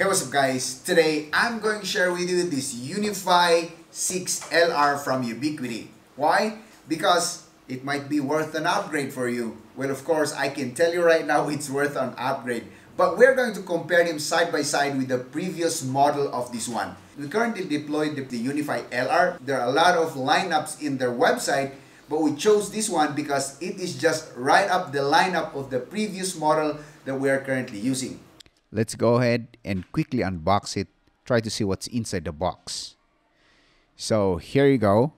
Hey what's up guys, today I'm going to share with you this UniFi 6LR from Ubiquiti. Why? Because it might be worth an upgrade for you. Well of course I can tell you right now it's worth an upgrade. But we're going to compare them side by side with the previous model of this one. We currently deployed the, UniFi LR. There are a lot of lineups in their website but we chose this one because it is just right up the lineup of the previous model that we are currently using. Let's go ahead and quickly unbox it, try to see what's inside the box. So here you go.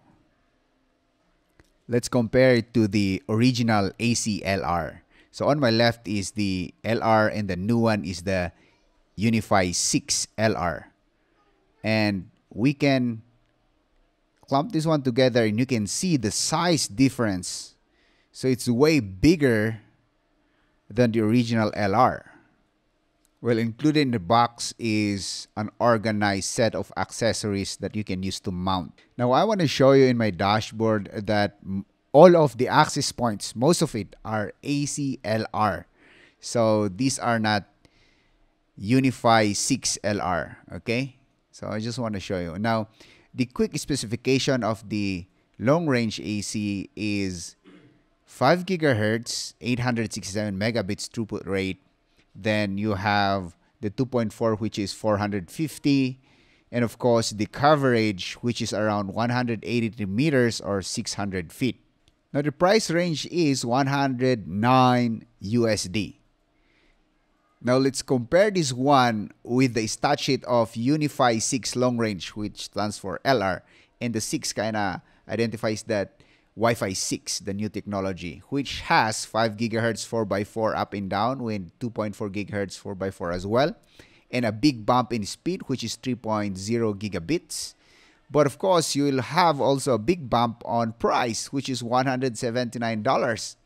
Let's compare it to the original ACLR. So on my left is the LR and the new one is the UniFi 6 LR. And we can clump this one together and you can see the size difference. So it's way bigger than the original LR. Well, included in the box is an organized set of accessories that you can use to mount. Now, I want to show you in my dashboard that all of the access points, most of it are ACLR. So these are not UniFi 6LR, okay? So I just want to show you. Now, the quick specification of the long range AC is 5 gigahertz, 867 megabits throughput rate. Then you have the 2.4 which is 450 and of course the coverage which is around 180 meters or 600 feet. Now the price range is 109 USD. Now let's compare this one with the stat sheet of UniFi 6 long range, which stands for LR, and the 6 kind of identifies that Wi-Fi 6, the new technology, which has 5 gigahertz 4x4 up and down with 2.4 gigahertz 4x4 as well, and a big bump in speed, which is 3.0 gigabits. But of course, you will have also a big bump on price, which is $179.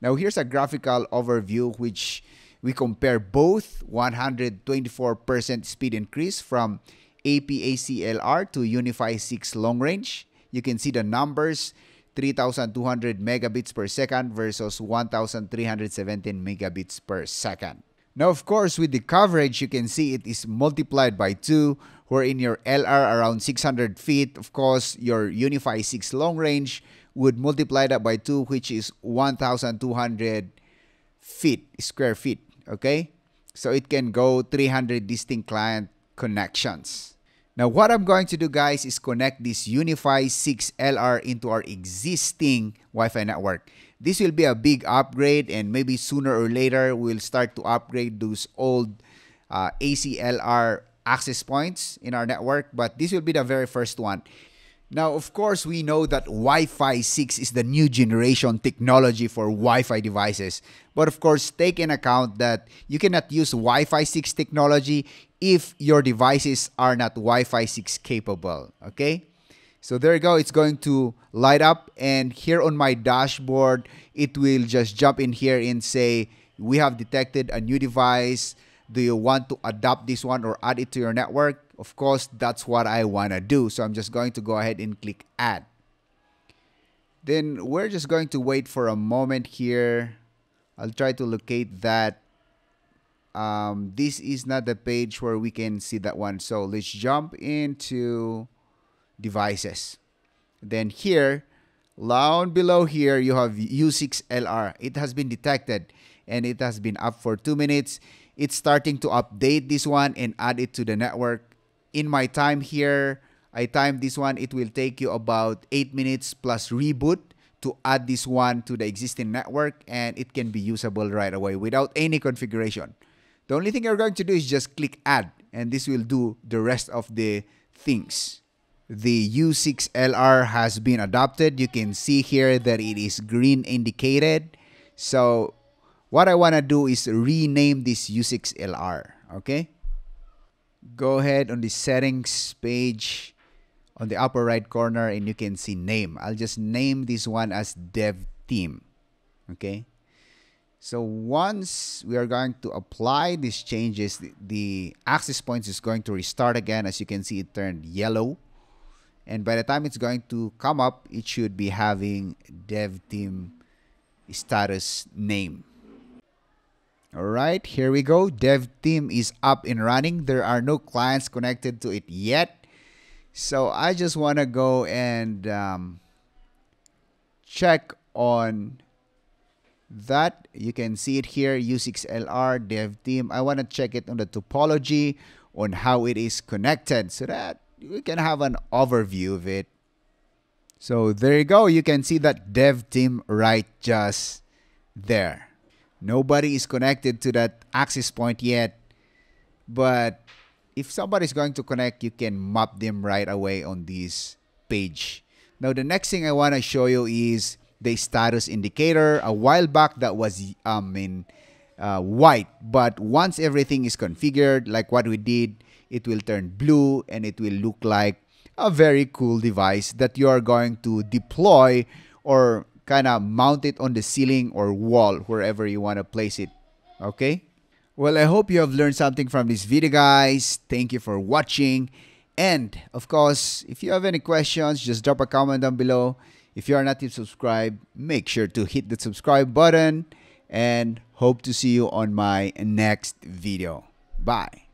Now here's a graphical overview which we compare both 124% speed increase from APACLR to UniFi 6 long range. You can see the numbers 3200 megabits per second versus 1317 megabits per second. Now, of course, with the coverage, you can see it is multiplied by 2, where in your LR around 600 feet, of course, your UniFi 6 long range would multiply that by 2, which is 1,200 feet, square feet okay? So it can go 300 distinct client connections. Now what I'm going to do guys is connect this UniFi 6 LR into our existing Wi-Fi network. This will be a big upgrade and maybe sooner or later we'll start to upgrade those old uh, ACLR access points in our network but this will be the very first one. Now, of course, we know that Wi-Fi 6 is the new generation technology for Wi-Fi devices. But of course, take in account that you cannot use Wi-Fi 6 technology if your devices are not Wi-Fi 6 capable, okay? So there you go, it's going to light up and here on my dashboard, it will just jump in here and say, we have detected a new device. Do you want to adopt this one or add it to your network? Of course, that's what I want to do. So I'm just going to go ahead and click add. Then we're just going to wait for a moment here. I'll try to locate that. Um, this is not the page where we can see that one. So let's jump into devices. Then here, down below here, you have U6LR. It has been detected and it has been up for two minutes. It's starting to update this one and add it to the network in my time here, I timed this one. It will take you about 8 minutes plus reboot to add this one to the existing network and it can be usable right away without any configuration. The only thing you're going to do is just click add and this will do the rest of the things. The U6LR has been adopted. You can see here that it is green indicated. So what I want to do is rename this U6LR, okay? Go ahead on the settings page on the upper right corner and you can see name. I'll just name this one as dev team. Okay. So once we are going to apply these changes, the, the access points is going to restart again. As you can see, it turned yellow. And by the time it's going to come up, it should be having dev team status name. All right, here we go. Dev team is up and running. There are no clients connected to it yet. So I just want to go and um, check on that. You can see it here, U6LR dev team. I want to check it on the topology on how it is connected so that we can have an overview of it. So there you go. You can see that dev team right just there. Nobody is connected to that access point yet. But if somebody is going to connect, you can map them right away on this page. Now, the next thing I want to show you is the status indicator. A while back, that was um, in uh, white. But once everything is configured, like what we did, it will turn blue and it will look like a very cool device that you are going to deploy or kind of mount it on the ceiling or wall wherever you want to place it okay? Well i hope you have learned something from this video guys. Thank you for watching. And of course if you have any questions just drop a comment down below. If you are not yet subscribed make sure to hit the subscribe button and hope to see you on my next video. Bye